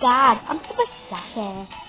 sad. I'm super sad.